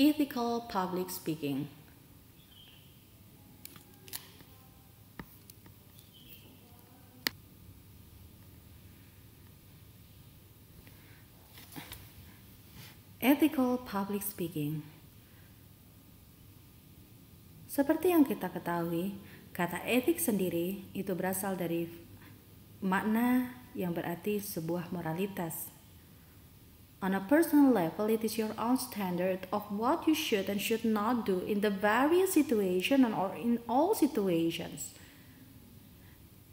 Ethical public speaking. Ethical public speaking. Seperti yang kita ketahui, kata etik sendiri itu berasal dari makna yang berarti sebuah moralitas. On a personal level, it is your own standard of what you should and should not do in the various situations or in all situations.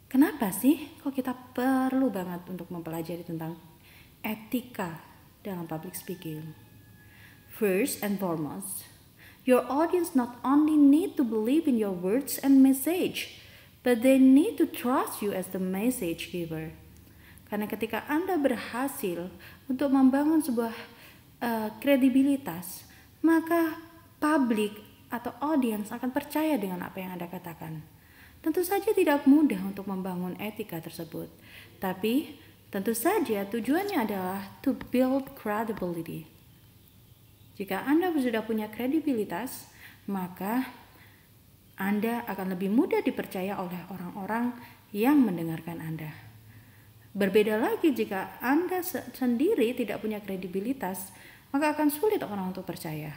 Kenapa sih kok kita perlu banget untuk mempelajari tentang etika dalam public speaking. First and foremost, your audience not only need to believe in your words and message, but they need to trust you as the message giver. Karena ketika Anda berhasil untuk membangun sebuah uh, kredibilitas, maka publik atau audience akan percaya dengan apa yang Anda katakan. Tentu saja tidak mudah untuk membangun etika tersebut, tapi Tentu saja tujuannya adalah to build credibility. Jika Anda sudah punya kredibilitas, maka Anda akan lebih mudah dipercaya oleh orang-orang yang mendengarkan Anda. Berbeda lagi jika Anda sendiri tidak punya kredibilitas, maka akan sulit orang untuk percaya.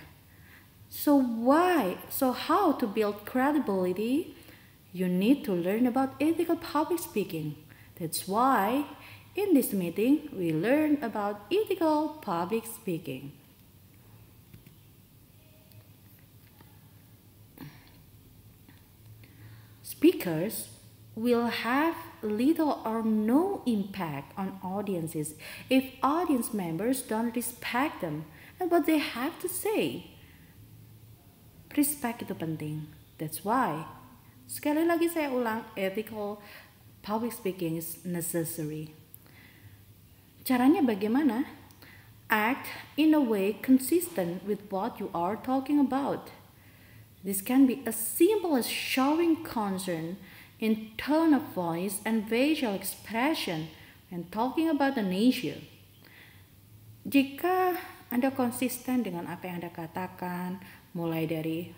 So why? So how to build credibility? You need to learn about ethical public speaking. That's why in this meeting, we learn about ethical public speaking. Speakers will have little or no impact on audiences if audience members don't respect them and what they have to say. Respect itu penting. That's why. Sekali lagi saya ulang, ethical public speaking is necessary. Caranya bagaimana? Act in a way consistent with what you are talking about. This can be as simple as showing concern in tone of voice and facial expression when talking about an issue. Jika Anda konsisten dengan apa yang Anda katakan, mulai dari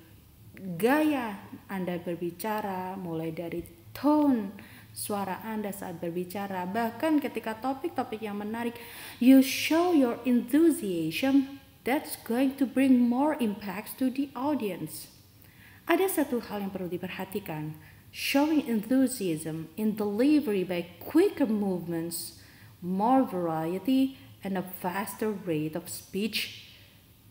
gaya Anda berbicara, mulai dari tone suara Anda saat berbicara, bahkan ketika topik-topik yang menarik, you show your enthusiasm that's going to bring more impact to the audience. Ada satu hal yang perlu diperhatikan, showing enthusiasm in delivery by quicker movements, more variety, and a faster rate of speech.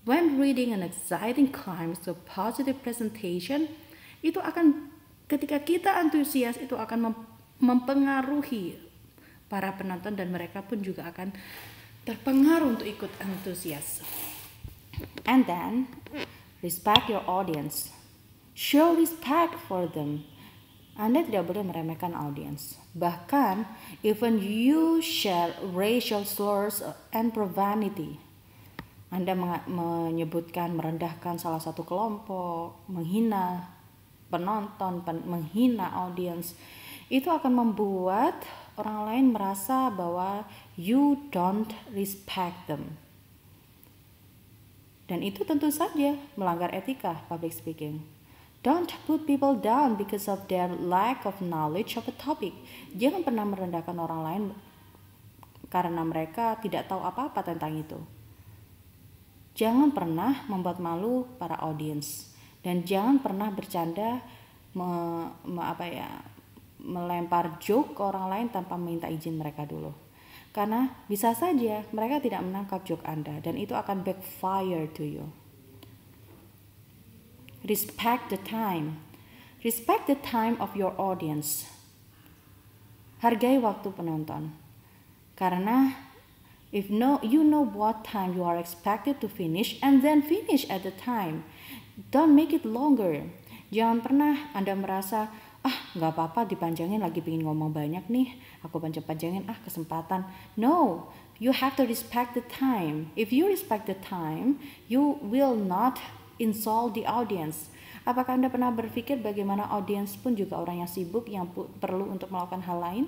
When reading an exciting climax to a positive presentation, itu akan ketika kita antusias itu akan mempengaruhi para penonton dan mereka pun juga akan terpengaruh untuk ikut antusias. And then respect your audience. Show respect for them. Anda tidak boleh meremehkan audience. Bahkan, even you share racial slurs and profanity. Anda menyebutkan merendahkan salah satu kelompok, menghina penonton, menghina audience itu akan membuat orang lain merasa bahwa you don't respect them. Dan itu tentu saja melanggar etika public speaking. Don't put people down because of their lack of knowledge of a topic. Jangan pernah merendahkan orang lain karena mereka tidak tahu apa-apa tentang itu. Jangan pernah membuat malu para audience dan jangan pernah bercanda me, me, apa ya melempar joke ke orang lain tanpa minta izin mereka dulu. Karena bisa saja mereka tidak menangkap joke Anda dan itu akan backfire to you. Respect the time. Respect the time of your audience. Hargai waktu penonton. Karena if no you know what time you are expected to finish and then finish at the time. Don't make it longer. Jangan pernah Anda merasa ah nggak apa-apa dipanjangin lagi pengen ngomong banyak nih aku panjang-panjangin ah kesempatan no you have to respect the time if you respect the time you will not insult the audience. Apakah anda pernah berpikir bagaimana audience pun juga orang yang sibuk yang perlu untuk melakukan hal lain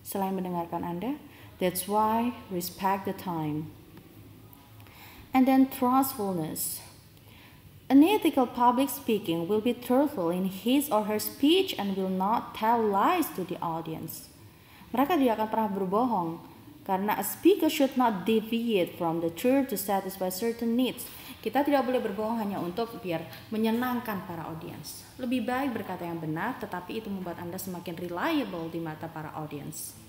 selain mendengarkan anda? That's why respect the time. And then trustfulness. An ethical public speaking will be truthful in his or her speech and will not tell lies to the audience. Mereka tidak akan pernah berbohong karena a speaker should not deviate from the truth to satisfy certain needs. Kita tidak boleh berbohong hanya untuk biar menyenangkan para audiens. Lebih baik berkata yang benar, tetapi itu membuat Anda semakin reliable di mata para audiens.